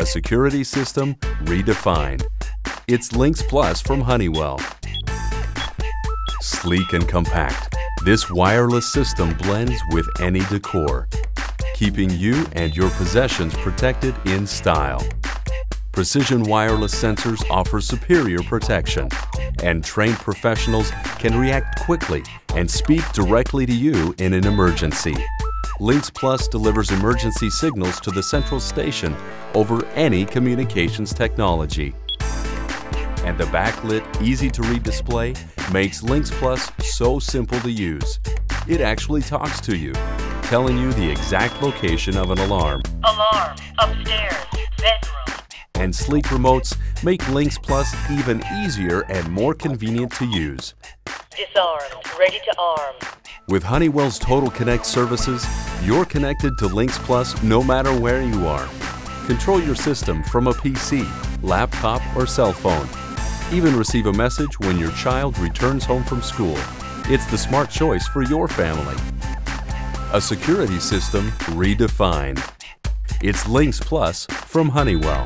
a security system redefined. It's Lynx Plus from Honeywell. Sleek and compact, this wireless system blends with any decor, keeping you and your possessions protected in style. Precision wireless sensors offer superior protection, and trained professionals can react quickly and speak directly to you in an emergency. Lynx Plus delivers emergency signals to the central station over any communications technology. And the backlit, easy-to-read display makes Lynx Plus so simple to use. It actually talks to you, telling you the exact location of an alarm. Alarm, upstairs, bedroom. And sleek remotes make Lynx Plus even easier and more convenient to use. Disarmed, ready to arm. With Honeywell's Total Connect services, you're connected to Lynx Plus no matter where you are. Control your system from a PC, laptop, or cell phone. Even receive a message when your child returns home from school. It's the smart choice for your family. A security system redefined. It's Lynx Plus from Honeywell.